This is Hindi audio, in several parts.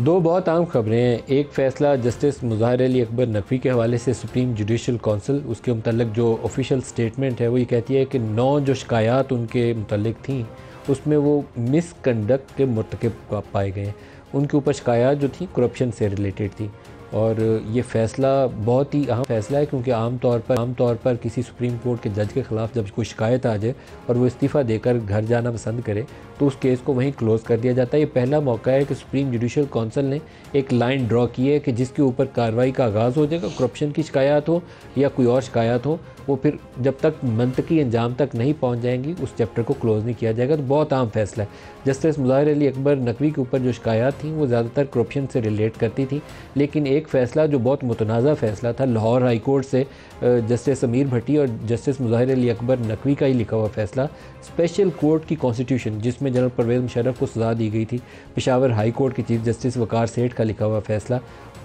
दो बहुत आम खबरें हैं। एक फ़ैसला जस्टिस मुजाहिर अली अकबर नकवी के हवाले से सुप्रीम जुडिशल कौंसिल उसके मतलब जो ऑफिशियल स्टेटमेंट है, वो ये कहती है कि नौ जो शिकायत उनके मतलब थी, उसमें वो मिसकंडक्ट के मरतकब पाए गए उनके ऊपर शिकायत जो थी करप्शन से रिलेटेड थी। और ये फ़ैसला बहुत ही अहम फ़ैसला है, क्योंकि आम तौर पर, आम तौर पर किसी सुप्रीम कोर्ट के जज के ख़िलाफ़ जब कोई शिकायत आ जाए और वो इस्तीफ़ा देकर घर जाना पसंद करे तो उस केस को वहीं क्लोज़ कर दिया जाता है। ये पहला मौका है कि सुप्रीम जुडिशल काउंसिल ने एक लाइन ड्रॉ की है कि जिसके ऊपर कार्रवाई का आगाज़ हो जाएगा, करप्शन की शिकायत हो या कोई और शिकायत हो, वो फिर जब तक मंतकी अंजाम तक नहीं पहुँच जाएँगी, उस चैप्टर को क्लोज़ नहीं किया जाएगा। तो बहुत आम फैसला है। जस्टिस मुजाहिर अली अकबर नकवी के ऊपर जो शिकायत थी, वो ज़्यादातर करप्शन से रिलेट करती थी, लेकिन एक फ़ैसला जो बहुत मुतनाज़ा फ़ैसला था लाहौर हाई कोर्ट से जस्टिस अमीर भट्टी और जस्टिस मुजाहिर अली अकबर नकवी का ही लिखा हुआ फ़ैसला। स्पेशल कोर्ट की कॉन्स्टिट्यूशन, जिसमें जनरल परवेज़ मुशरफ को सज़ा दी गई थी। पिशावर हाई कोर्ट के चीफ जस्टिस वकार सेठ का लिखा हुआ फ़ैसला।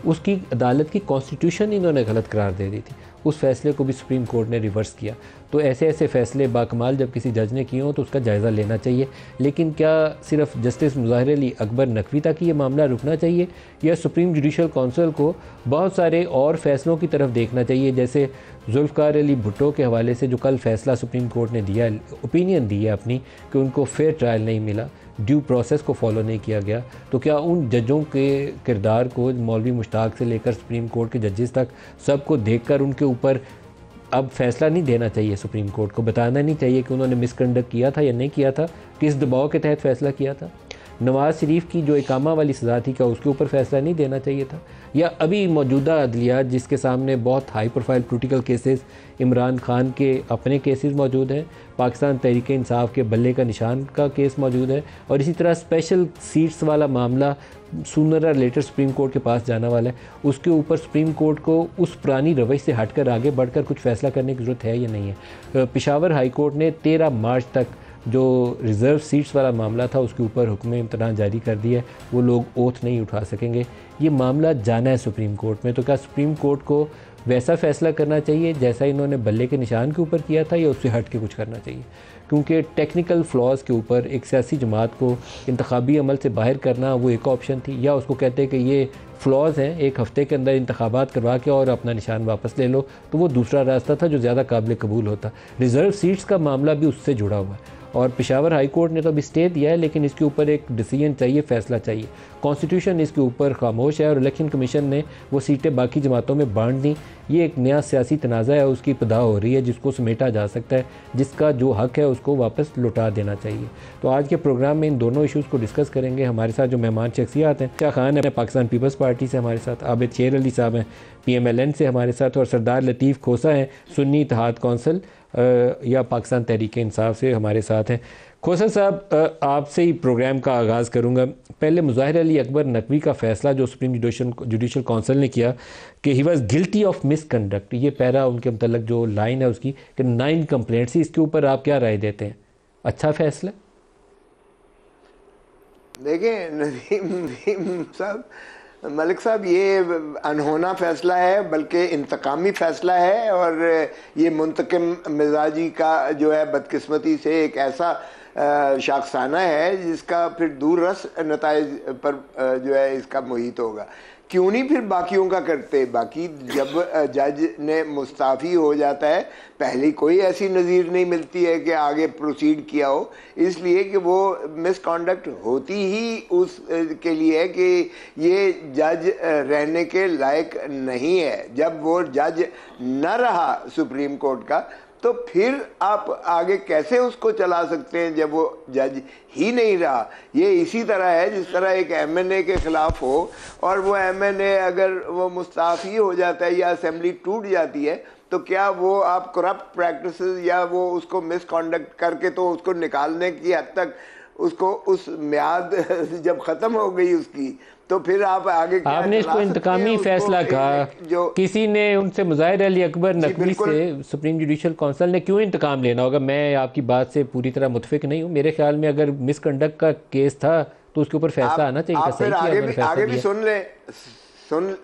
उसकी अदालत की कॉन्स्टिट्यूशन इन्होंने गलत करार दे दी थी। उस फैसले को भी सुप्रीम कोर्ट ने रिवर्स किया। तो ऐसे ऐसे फ़ैसले बाकमाल जब किसी जज ने किए हों तो उसका जायज़ा लेना चाहिए। लेकिन क्या सिर्फ़ जस्टिस मुजाहिर अली अकबर नकवी तक ये मामला रुकना चाहिए? या सुप्रीम जुडिशल कौंसिल को बहुत सारे और फैसलों की तरफ़ देखना चाहिए? जैसे जुल्फ़ार अली भुट्टो के हवाले से जो कल फ़ैसला सुप्रीम कोर्ट ने दिया, ओपिनियन दी है अपनी कि उनको फेयर ट्रायल नहीं मिला, ड्यू प्रोसेस को फॉलो नहीं किया गया। तो क्या उन जजों के किरदार को मौलवी मुश्ताक से लेकर सुप्रीम कोर्ट के जजेस तक सबको देखकर उनके ऊपर अब फैसला नहीं देना चाहिए सुप्रीम कोर्ट को, बताना नहीं चाहिए कि उन्होंने मिसकंडक्ट किया था या नहीं किया था, किस दबाव के तहत फैसला किया था। नवाज़ शरीफ की जो इकामा वाली सज़ा थी, क्या उसके ऊपर फैसला नहीं देना चाहिए था? या अभी मौजूदा अदलिया जिसके सामने बहुत high profile political cases Imran Khan के अपने केसेस मौजूद हैं, पाकिस्तान तहरीक इंसाफ के बल्ले का निशान का केस मौजूद है, और इसी तरह स्पेशल सीट्स वाला मामला सुनर लेटर सुप्रीम कोर्ट के पास जाना वाला है। उसके ऊपर सुप्रीम कोर्ट को उस पुरानी रवैश से हटकर आगे बढ़कर कुछ फैसला करने की ज़रूरत है या नहीं है? पिशावर हाई कोर्ट ने तेरह मार्च तक जो रिज़र्व सीट्स वाला मामला था, उसके ऊपर हुक्म इम्तना जारी कर दिया है, वो लोग ओथ नहीं उठा सकेंगे। ये मामला जाना है सुप्रीम कोर्ट में तो क्या सुप्रीम कोर्ट को वैसा फ़ैसला करना चाहिए जैसा इन्होंने बल्ले के निशान के ऊपर किया था, या उससे हट के कुछ करना चाहिए? क्योंकि टेक्निकल फ्लॉज के ऊपर एक सियासी जमात को इंतबी अमल से बाहर करना, वो एक ऑप्शन थी। या उसको कहते हैं कि ये फ्लॉज हैं, एक हफ़्ते के अंदर इंतबात करवा के और अपना निशान वापस ले लो तो वो दूसरा रास्ता था जो ज़्यादा काबिल कबूल होता। रिज़र्व सीट्स का मामला भी उससे जुड़ा हुआ है। और पिशावर हाई कोर्ट ने तो अभी स्टे दिया है, लेकिन इसके ऊपर एक डिसीज़न चाहिए, फैसला चाहिए। कॉन्स्टिट्यूशन इसके ऊपर खामोश है और इलेक्शन कमीशन ने वो सीटें बाकी जमातों में बांट दी। ये एक नया सियासी तनाज़ा है उसकी पदा हो रही है, जिसको समेटा जा सकता है, जिसका जो हक है उसको वापस लौटा देना चाहिए। तो आज के प्रोग्राम में इन दोनों इशूज़ को डिस्कस करेंगे। हमारे साथ जो मेहमान शख्सियात हैं, क्या खान है, पाकिस्तान पीपल्स पार्टी से हमारे साथ, आबिद शेर अली साहब हैं पी एम एल एन से हमारे साथ और सरदार लतीफ़ खोसा हैं, सुन्नी इतिहाद कौंसल। या पाकिस्तान तहरीक इंसाफ से हमारे साथ हैं। खोसा साहब आपसे ही प्रोग्राम का आगाज़ करूँगा। पहले मुजाहिर अली अकबर नकवी का फ़ैसला जो सुप्रीम जुडिशल जुडिशल कौंसिल ने किया कि he was guilty of misconduct ये पैरा उनके मतलब जो लाइन है उसकी कि नाइन कंप्लेंट्स इसके ऊपर आप क्या राय देते हैं? अच्छा फ़ैसला? देखिए नदीम साहब मलिक साहब, ये अनहोना फ़ैसला है, बल्कि इंतकामी फ़ैसला है, और ये मुंतकम मिजाजी का जो है बदकिस्मती से एक ऐसा शाखसाना है, जिसका फिर दूर रस नतज पर जो है इसका मुहित होगा। क्यों नहीं फिर बाकियों का करते? बाकी जब जज ने मुस्ताफ़ी हो जाता है, पहले कोई ऐसी नज़ीर नहीं मिलती है कि आगे प्रोसीड किया हो। इसलिए कि वो मिसकॉन्डक्ट होती ही उस के लिए है कि ये जज रहने के लायक नहीं है। जब वो जज न रहा सुप्रीम कोर्ट का तो फिर आप आगे कैसे उसको चला सकते हैं जब वो जज ही नहीं रहा? ये इसी तरह है, जिस तरह एक एमएनए के खिलाफ हो और वो एमएनए अगर वो मुस्ताफ़ी हो जाता है या असेंबली टूट जाती है तो क्या वो आप करप्ट प्रैक्टिस या वो उसको मिसकॉन्डक्ट करके तो उसको निकालने की हद तक उसको उस म्याद जब ख़त्म हो गई उसकी तो फिर आप आगे आपने इसको इंतकामी फैसला कहा। जो किसी ने उनसे मुजाहिर अली अकबर नकवी से सुप्रीम जुडिशल काउंसिल ने क्यों इंतकाम लेना होगा? मैं आपकी बात से पूरी तरह मुतफिक नहीं हूँ। मेरे ख्याल में अगर मिसकंडक्ट का केस था तो उसके ऊपर फैसला आना चाहिए था। सही आगे भी, आगे भी सुन ले। सुन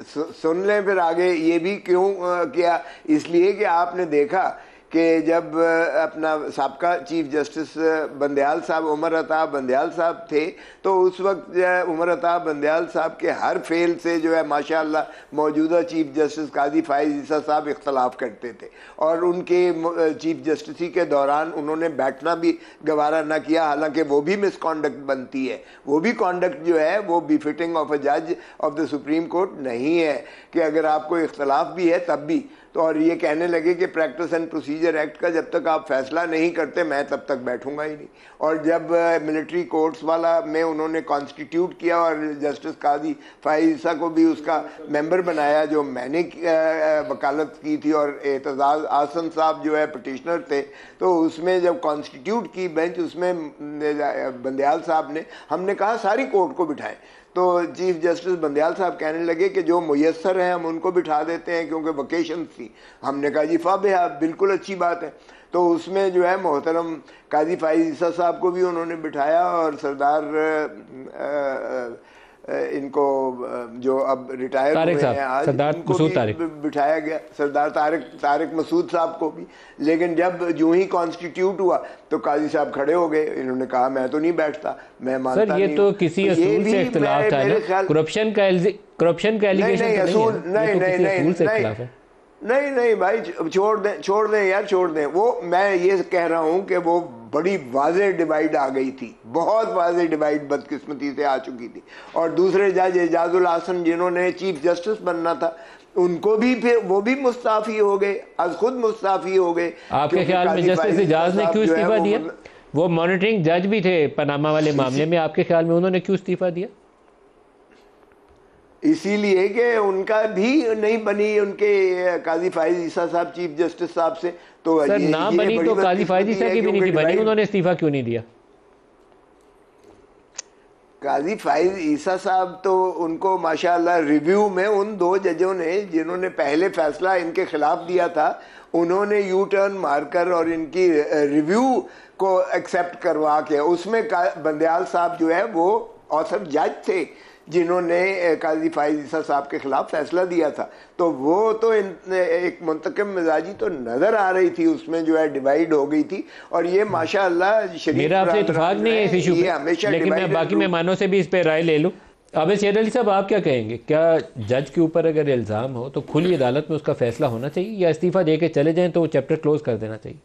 सुन लें फिर आगे। ये भी क्यों किया? इसलिए कि आपने देखा कि जब अपना सबका चीफ जस्टिस बंदयाल साहब, उमर अताब बंदयाल साहब थे तो उस वक्त जो है, उमर अताब बंदयाल साहब के हर फेल से जो है, माशाल्लाह, मौजूदा चीफ जस्टिस काजी फाइज ईसा साहब इख्तलाफ करते थे। और उनके चीफ जस्टिस के दौरान उन्होंने बैठना भी गवारा ना किया, हालाँकि वो भी मिसकॉन्डक्ट बनती है। वो भी कॉन्डक्ट जो है, वो बिफिटिंग ऑफ़ अ जज ऑफ़ द सुप्रीम कोर्ट नहीं है। कि अगर आपको इख्तलाफ भी है, तब भी। तो और ये कहने लगे कि प्रैक्टिस एंड प्रोसीजर एक्ट का जब तक आप फैसला नहीं करते, मैं तब तक बैठूँगा ही नहीं। और जब मिलिट्री कोर्ट्स वाला में उन्होंने कॉन्स्टिट्यूट किया और जस्टिस काजी फाइजा को भी उसका मेंबर बनाया, जो मैंने वकालत की थी और एतजाज आसन साहब जो है पटिशनर थे तो उसमें जब कॉन्स्टिट्यूट की बेंच उसमें बंदयाल साहब ने, हमने कहा सारी कोर्ट को बिठाएँ। तो चीफ जस्टिस बंदयाल साहब कहने लगे कि जो मैसर हैं हम उनको बिठा देते हैं क्योंकि वकेशन थी। हमने कहा जी फाब बिल्कुल अच्छी बात है। तो उसमें जो है मोहतरम काजी फाइज साहब को भी उन्होंने बिठाया और सरदार आ, आ, इनको जो अब रिटायर हुए हैं आज उनको भी बिठाया गया सरदार तारिक तारिक मसूद साहब को भी। लेकिन जब जो ही कॉन्स्टिट्यूट हुआ तो काजी साहब खड़े हो गए इन्होंने कहा मैं तो नहीं बैठता मैं मानता सर ये नहीं तो किसी तो असूल से इख्तिलाफ था ना करप्शन का करप्शन का एलिगेशन नहीं असूल नहीं नहीं नहीं नहीं नहीं भाई छोड़ दें छोड़ दें यार छोड़ दें। वो मैं ये कह रहा हूँ कि वो बड़ी वाजे डिवाइड आ गई थी बहुत वाजे डिवाइड बदकिस्मती से आ चुकी थी। और दूसरे जज एजाजुल हासन जिन्होंने चीफ जस्टिस बनना था उनको भी फिर वो भी मुस्ताफी हो गए आज खुद मुस्ताफी हो गए आपके ख्याल में जस्टिस एजाज ने क्यों इस्तीफा दिया? वो मॉनिटरिंग जज भी थे पनामा वाले मामले में आपके ख्याल में उन्होंने क्यों इस्तीफा दिया? इसीलिए कि उनका भी नहीं बनी उनके काजी फाइज ईसा साहब चीफ जस्टिस साहब से। तो सर ये, ना ये बनी तो काजी फाइज ईसा की भी नहीं थी। बनी उन्होंने इस्तीफा क्यों नहीं दिया? काजी फाइज ईसा साहब तो उनको माशाल्लाह रिव्यू में उन दो जजों ने जिन्होंने पहले फैसला इनके खिलाफ दिया था उन्होंने यू टर्न मारकर और इनकी रिव्यू को एक्सेप्ट करवा के उसमें बंदयाल साहब जो है वो औसत जज थे। जिन्होंने काजी फाइजा साहब के खिलाफ फैसला दिया था। तो वो तो एक मुंतकम मिजाजी तो नज़र आ रही थी उसमें जो है डिवाइड हो गई थी। और ये माशाल्लाह मेरा आपसे इतफाक नहीं है इस इशू पे। लेकिन मैं बाकी मेहमानों से भी इस पर राय ले लूँ। अब शेर अली साहब आप क्या कहेंगे? क्या जज के ऊपर अगर इल्ज़ाम हो तो खुली अदालत में उसका फैसला होना चाहिए या इस्तीफ़ा दे के चले जाएँ तो वो चैप्टर क्लोज कर देना चाहिए?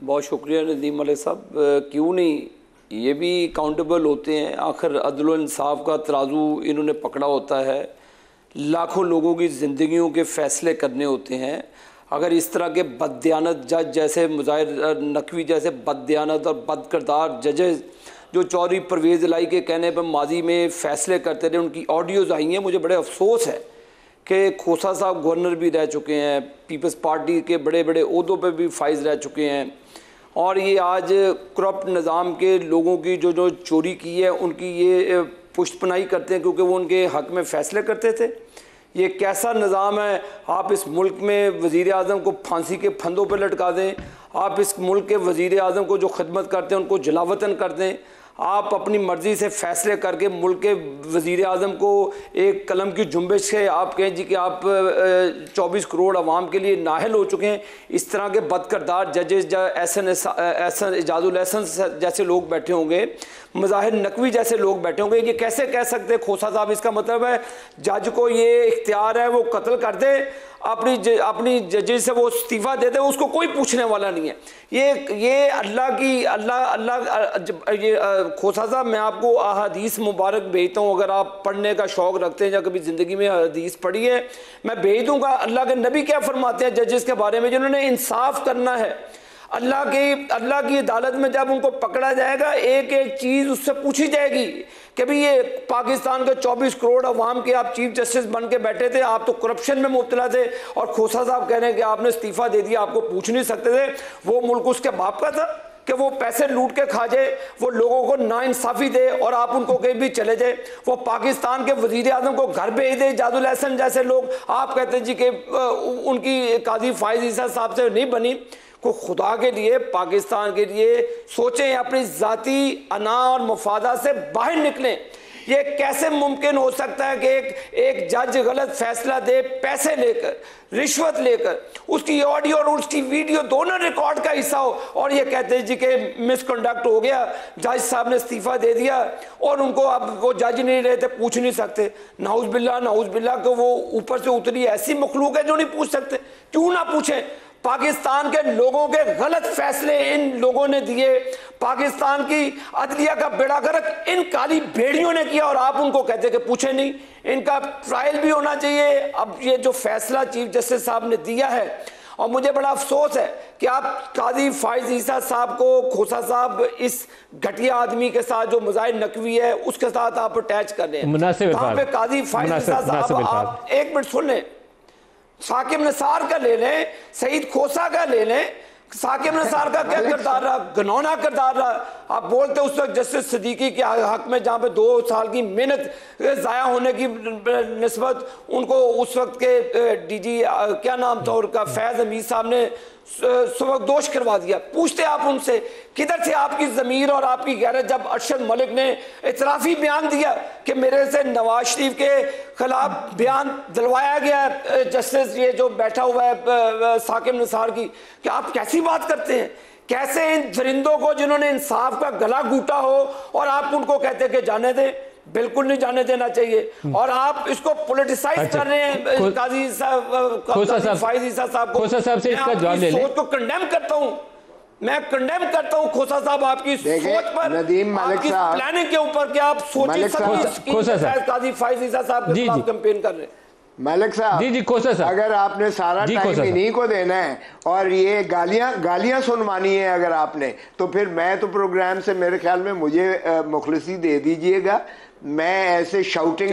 बहुत शुक्रिया नदीम साहब। क्यों नहीं ये भी काउंटेबल होते हैं। आखिर अदल इंसाफ का तराजू इन्होंने पकड़ा होता है। लाखों लोगों की ज़िंदगियों के फ़ैसले करने होते हैं। अगर इस तरह के बदयानत जज जैसे मुजाहिर नकवी जैसे बदयानत और बद करदार जजेज जो चौधरी परवेज़ लाई के कहने पर माजी में फ़ैसले करते रहे उनकी ऑडियोज़ आई हैं। मुझे बड़े अफसोस है कि खोसा साहब गवर्नर भी रह चुके हैं, पीपल्स पार्टी के बड़े बड़े अहदों पर भी फाइज रह चुके हैं। और ये आज करप्ट निज़ाम के लोगों की जो जो चोरी की है, उनकी ये पुष्टपनाई करते हैं क्योंकि वो उनके हक में फ़ैसले करते थे। ये कैसा निज़ाम है? आप इस मुल्क में वज़ी अजम को फांसी के फंदों पर लटका दें। आप इस मुल्क के वज़ी अजम को जो खदमत करते हैं, उनको जलावतन कर दें। आप अपनी मर्ज़ी से फ़ैसले करके मुल्क के वज़ी अजम को एक कलम की जुम्बिश से आप कहें जी कि आप चौबीस करोड़ अवाम के लिए नाहल हो चुके हैं। इस तरह के बदकरदार जजेस एहसन एहसन एजाजुल जैसे लोग बैठे होंगे। मज़ाहिर नकवी जैसे लोग बैठे होंगे। ये कैसे कह सकते खोसा साहब इसका मतलब है जज को ये इख्तियार है वो कत्ल कर दे अपनी ज, अपनी जजेज से वो इस्तीफ़ा दे दे उसको कोई पूछने वाला नहीं है। ये ये अल्लाह की अल्लाह अल्लाह ये खोसा साहब मैं आपको अदीस मुबारक भेजता हूँ अगर आप पढ़ने का शौक़ रखते हैं या कभी ज़िंदगी में हदीस पढ़ी है मैं भेज दूँगा। अल्लाह के नबी क्या फरमाते हैं जजेस के बारे में जिन्होंने इंसाफ करना है? अल्लाह की अल्लाह की अदालत में जब उनको पकड़ा जाएगा एक एक चीज़ उससे पूछी जाएगी कि भाई ये पाकिस्तान के 24 करोड़ अवाम के आप चीफ जस्टिस बन के बैठे थे, आप तो करप्शन में मुबतला थे और खोसा साहब कह रहे हैं कि आपने इस्तीफा दे दिया, आपको पूछ नहीं सकते थे। वो मुल्क उसके बाप का था कि वो पैसे लूट के खा जाए, वो लोगों को ना इंसाफी दे और आप उनको कहीं भी चले जाए। वो पाकिस्तान के वज़ीर आज़म को घर भेज दे, जादुल एहसन जैसे लोग। आप कहते हैं जी कि उनकी काजी फायज ईसा साहब से नहीं बनी। को खुदा के लिए, पाकिस्तान के लिए सोचें, अपनी ज़ाती अना और मफादा से बाहर निकलें। ये कैसे मुमकिन हो सकता है कि एक एक जज गलत फैसला दे, पैसे लेकर, रिश्वत लेकर, उसकी ऑडियो और उसकी वीडियो दोनों रिकॉर्ड का हिस्सा हो और ये कहते हैं जी के मिसकंडक्ट हो गया, जज साहब ने इस्तीफा दे दिया और उनको अब वो जज नहीं रहे थे, पूछ नहीं सकते। नाउज बिल्ला नाउज बिल्ला को वो ऊपर से उतरी ऐसी मखलूक है जो नहीं पूछ सकते। क्यों ना पूछें? पाकिस्तान के लोगों के गलत फैसले इन लोगों ने दिए। पाकिस्तान की अदलिया का बेड़ा गर्क इन काली बेड़ियों ने किया और आप उनको कहते कि पूछे नहीं। इनका ट्रायल भी होना चाहिए। अब ये जो फैसला चीफ जस्टिस साहब ने दिया है और मुझे बड़ा अफसोस है कि आप काजी फाइज ईसा साहब को खोसा साहब इस घटिया आदमी के साथ जो मुजाहिर नकवी है उसके साथ आप अटैच कर रहे हैं। काजी फाइज ईसा साहब? आप एक मिनट सुन लें। साकिब निसार का ले लें सईद खोसा का ले लें। साकिब निसार का क्या किरदार रहा? गनौना किरदार रहा। आप बोलते उस वक्त जस्टिस सदीकी के हक में जहाँ पे दो साल की मेहनत ज़ाया होने की नस्बत, उनको उस वक्त के डीजी क्या नाम था उनका, फैज़ अमीर साहब ने सबक दोष करवा दिया। पूछते आप उनसे, किधर से आपकी ज़मीर और आपकी गैरत जब अरशद मलिक ने इतराफ़ी बयान दिया कि मेरे से नवाज़ शरीफ के खिलाफ बयान दिलवाया गया जस्टिस ये जो बैठा हुआ है साकिब निसार की कि आप कैसी बात करते हैं? कैसे इन दरिंदों को जिन्होंने इंसाफ का गला घूटा हो और आप उनको कहते कि जाने दें? बिल्कुल नहीं जाने देना चाहिए। और आप इसको पोलिटिसाइज अच्छा, कर रहे हैं काजी साहब साहब को। साहब से इसका जवाब ले सोच को कंडेम करता हूँ। मैं कंडेम करता हूँ खोसा साहब आपकी सोच पर। नदीम आपकी प्लानिंग के ऊपर क्या आप सोचिए काजी फाइजीसा साहब के खिलाफ कैंपेन कर रहे हैं। मलिक साहब जी जी कोसा साहब। अगर आपने सारा टाइम इन्हीं को देना है और ये गालियाँ गालियाँ सुनवानी है अगर आपने तो फिर मैं तो प्रोग्राम से मेरे ख्याल में मुझे मुखलसी दे दीजिएगा। मैं ऐसे शाउटिंग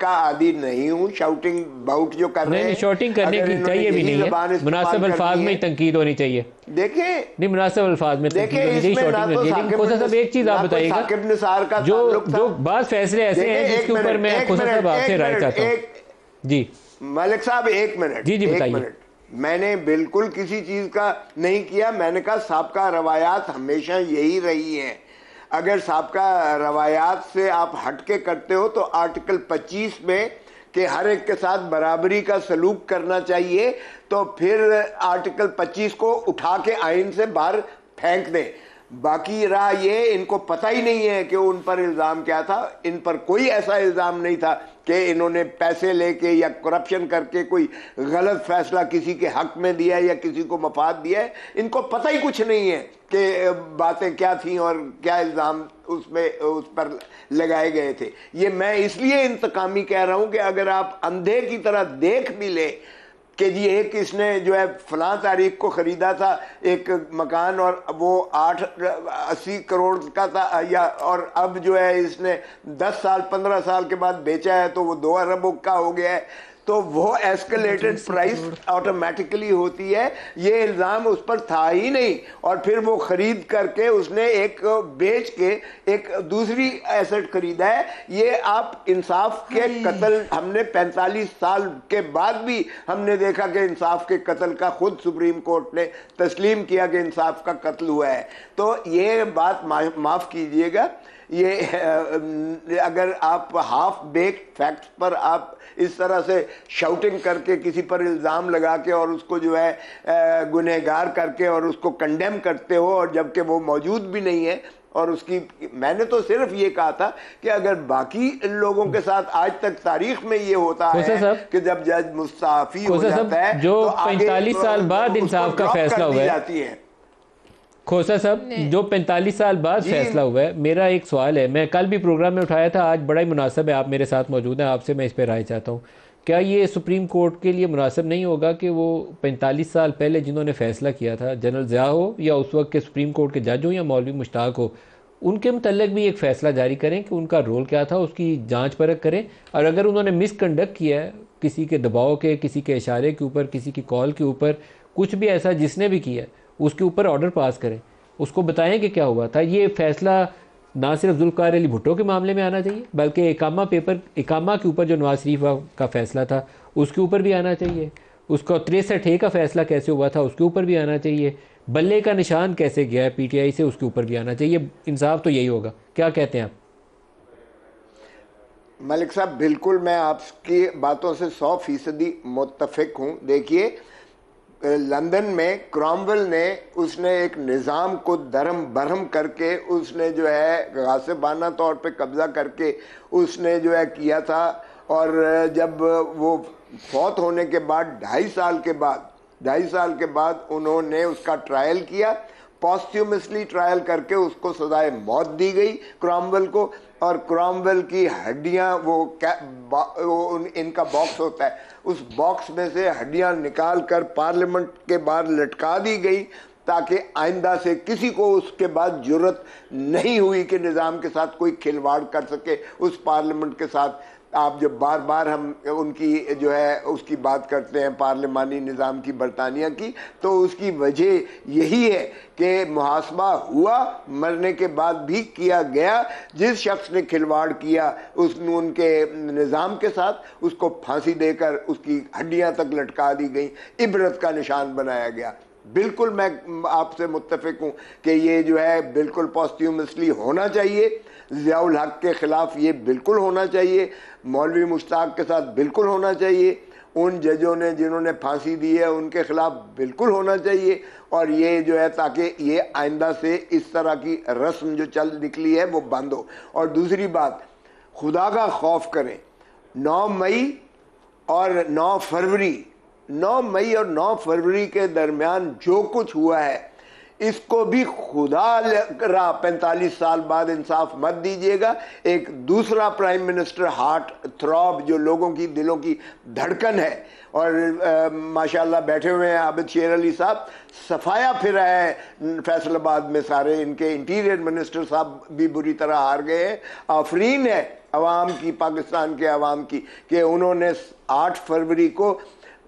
का आदि नहीं हूँ। शाउटिंग बाउट जो कर रहे हैं शाउटिंग करने की चाहिए भी नहीं है। मुनासिब अल्फाज में तंकीद होनी चाहिए। देखे नहीं मुनासिब अल्फाज में देखिए तो एक चीज़ आप बताइएगा। जो जो बात फैसले ऐसे हैं जिसके ऊपर मैं राय चाहता हूँ। जी। मलिक साहब एक मिनट जी जी बताइए। मैंने बिल्कुल किसी चीज़ का नहीं किया। मैंने कहा सबका रवायात हमेशा यही रही है। अगर सबका रवायात से आप हटके करते हो तो आर्टिकल 25 में कि हर एक के साथ बराबरी का सलूक करना चाहिए तो फिर आर्टिकल 25 को उठा के आइन से बाहर फेंक दें। बाकी रहा ये, इनको पता ही नहीं है कि उन पर इल्ज़ाम क्या था, इन पर कोई ऐसा इल्ज़ाम नहीं था कि इन्होंने पैसे लेके या करप्शन करके कोई गलत फैसला किसी के हक में दिया या किसी को मफाद दिया है। इनको पता ही कुछ नहीं है कि बातें क्या थी और क्या इल्ज़ाम उसमें, उस पर लगाए गए थे। ये मैं इसलिए इंतकामी कह रहा हूँ कि अगर आप अंधे की तरह देख भी ले कि जी एक इसने जो है फला तारीख को ख़रीदा था, एक मकान और वो आठ, अस्सी करोड़ का था, या और अब जो है इसने दस साल, पंद्रह साल के बाद बेचा है तो वो दो अरबों का हो गया है। तो वो एस्केलेटेड प्राइस ऑटोमेटिकली होती है। ये इल्ज़ाम उस पर था ही नहीं। और फिर वो खरीद करके उसने एक बेच के एक दूसरी एसेट खरीदा है। ये आप इंसाफ के कत्ल हमने 45 साल के बाद भी हमने देखा कि इंसाफ के कत्ल का खुद सुप्रीम कोर्ट ने तस्लीम किया कि इंसाफ का कत्ल हुआ है। तो ये बात माफ़ कीजिएगा। ये अगर आप हाफ़ बेक फैक्ट्स पर आप इस तरह से शाउटिंग करके किसी पर इल्ज़ाम लगा के और उसको जो है गुनहगार करके और उसको कंडेम करते हो और जबकि वो मौजूद भी नहीं है और उसकी मैंने तो सिर्फ़ ये कहा था कि अगर बाकी लोगों के साथ आज तक तारीख में ये होता है कि जब जज मुस्ताफी हो जाता है जो तो पैंतालीस साल बाद इंसाफ का फैसला हुआ है। खोसा साहब जो 45 साल बाद फैसला हुआ है मेरा एक सवाल है मैं कल भी प्रोग्राम में उठाया था आज बड़ा ही मुनासिब है आप मेरे साथ मौजूद हैं आपसे मैं इस पर राय चाहता हूँ। क्या ये सुप्रीम कोर्ट के लिए मुनासिब नहीं होगा कि वो 45 साल पहले जिन्होंने फैसला किया था जनरल ज़िया हो या उस वक्त के सुप्रीम कोर्ट के जज हो या मौलवी मुश्ताक हो उनके मतलब भी एक फ़ैसला जारी करें कि उनका रोल क्या था उसकी जाँच परख करें और अगर उन्होंने मिसकंडक्ट किया है किसी के दबाव के किसी के इशारे के ऊपर किसी की कॉल के ऊपर कुछ भी ऐसा जिसने भी किया उसके ऊपर ऑर्डर पास करें। उसको बताएँ कि क्या हुआ था। ये फैसला ना सिर्फ़ जुल्फ़ार अली भुट्टो के मामले में आना चाहिए, बल्कि इकामा पेपर इकामा के ऊपर जो नवाज़ शरीफ का फैसला था, उसके ऊपर भी आना चाहिए। उसका तिरसठ ए का फैसला कैसे हुआ था, उसके ऊपर भी आना चाहिए। बल्ले का निशान कैसे गया है पीटीआई से, उसके ऊपर भी आना चाहिए। इंसाफ तो यही होगा। क्या कहते हैं आप? मलिक साहब, बिल्कुल मैं आपकी बातों से सौ फ़ीसदी मुतफिक हूँ। देखिए लंदन में क्रॉमवेल ने उसने एक निज़ाम को धर्म बरम करके उसने जो है, गासिबाना तौर पे कब्ज़ा करके उसने जो है किया था। और जब वो फौत होने के बाद, ढाई साल के बाद, ढाई साल के बाद उन्होंने उसका ट्रायल किया। पॉस्ट्यूमसली ट्रायल करके उसको सजाए मौत दी गई क्रॉमवेल को। और क्रॉमवेल की हड्डियाँ वो, वो इनका बॉक्स होता है। उस बॉक्स में से हड्डियाँ निकाल कर पार्लियामेंट के बाहर लटका दी गई ताकि आइंदा से किसी को उसके बाद ज़रूरत नहीं हुई कि निज़ाम के साथ कोई खिलवाड़ कर सके उस पार्लियामेंट के साथ। आप जब बार बार हम उनकी जो है, उसकी बात करते हैं, पार्लिमानी निज़ाम की, बरतानिया की तो उसकी वजह यही है कि मुहासबा हुआ, मरने के बाद भी किया गया। जिस शख्स ने खिलवाड़ किया उस उनके निज़ाम के साथ उसको फांसी देकर उसकी हड्डियाँ तक लटका दी गई, इबरत का निशान बनाया गया। बिल्कुल मैं आपसे मुतफिक हूँ कि ये जो है, बिल्कुल पॉस्ट्यूमसली होना चाहिए। ज़ियाउल हक के ख़िलाफ़ ये बिल्कुल होना चाहिए। मौलवी मुश्ताक के साथ बिल्कुल होना चाहिए। उन जजों ने जिन्होंने फांसी दी है, उनके ख़िलाफ़ बिल्कुल होना चाहिए। और ये जो है, ताकि ये आइंदा से इस तरह की रस्म जो चल निकली है, वो बंद हो। और दूसरी बात, खुदा का खौफ करें। नौ मई और नौ फरवरी, नौ मई और नौ फरवरी के दरमियान जो कुछ हुआ है इसको भी खुदा रहा पैंतालीस साल बाद इंसाफ मत दीजिएगा। एक दूसरा प्राइम मिनिस्टर हार्ट थ्रॉब जो लोगों की दिलों की धड़कन है और माशाल्लाह बैठे हुए हैं आबिद शेर अली साहब। सफाया फिर है फैसलाबाद में सारे इनके इंटीरियर मिनिस्टर साहब भी बुरी तरह हार गए हैं। आफरीन है, अवाम की, पाकिस्तान के अवाम की, कि उन्होंने 8 फरवरी को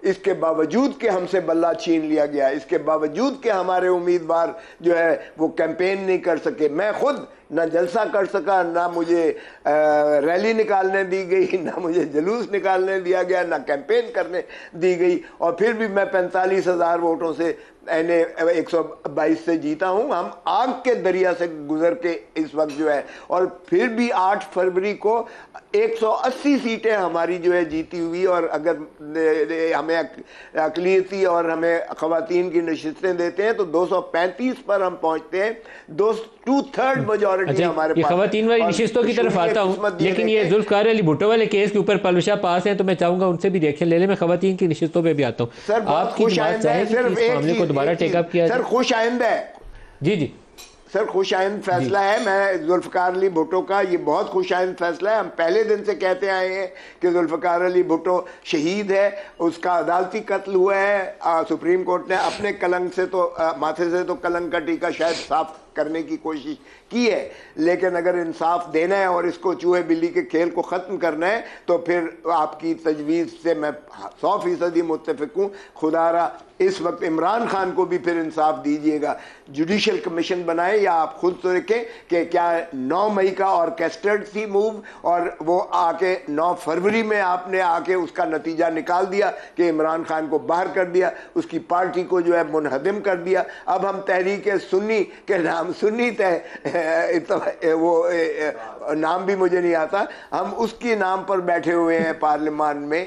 इसके बावजूद के हमसे बल्ला छीन लिया गया, इसके बावजूद के हमारे उम्मीदवार जो है वो कैंपेन नहीं कर सके। मैं खुद ना जलसा कर सका, ना मुझे रैली निकालने दी गई, ना मुझे जुलूस निकालने दिया गया, ना कैंपेन करने दी गई। और फिर भी मैं पैंतालीस हज़ार वोटों से मैंने 122 से जीता हूँ। हम आग के दरिया से गुजर के इस वक्त जो है। और फिर भी 8 फरवरी को 180 सीटें हमारी जो है जीती हुई। और अगर हमें अकलीती और हमें खातन की नशस्तें देते हैं तो 235 पर हम पहुँचते हैं। दो टू थर्ड मेजोरिटी हमारे पास खातन वाली नशस्तों की तरफ़ आता हूँ। लेकिन ये जुल्फकार अली भुट्टो वाले केस के ऊपर पलवशा पास है तो मैं चाहूँगा उनसे भी देखें ले ले मैं खातन की नशस्तों पर भी आता हूँ। आपकी मामले को दोबारा टेकअप किया सर खुश आइंद है। जी जी। सर खुश आइंद फैसला है। मैं जुल्फ़ार अली भुट्टो का ये बहुत खुश आइंद फैसला है। हम पहले दिन से कहते आए हैं कि जुल्फ़ार अली भुट्टो शहीद है। उसका अदालती कत्ल हुआ है। आ, सुप्रीम कोर्ट ने अपने कलंक से तो आ, माथे से तो कलंक का टीका शायद साफ़ करने की कोशिश की है। लेकिन अगर इंसाफ देना है और इसको चूहे बिल्ली के खेल को ख़त्म करना है तो फिर आपकी तजवीज़ से मैं सौ फ़ीसदी मुतफिक हूँ। खुदारा, इस वक्त इमरान खान को भी फिर इंसाफ दीजिएगा। जुडिशल कमीशन बनाए या आप खुद तो देखें कि क्या 9 मई का ऑर्केस्ट्रेड थी मूव और वो आके 9 फरवरी में आपने आके उसका नतीजा निकाल दिया कि इमरान खान को बाहर कर दिया, उसकी पार्टी को जो है मुनहदम कर दिया। अब हम तहरीक सुन्नी के नाम सुन्नी है तो वो नाम भी मुझे नहीं आता। हम उसके नाम पर बैठे हुए हैं पार्लियामान में।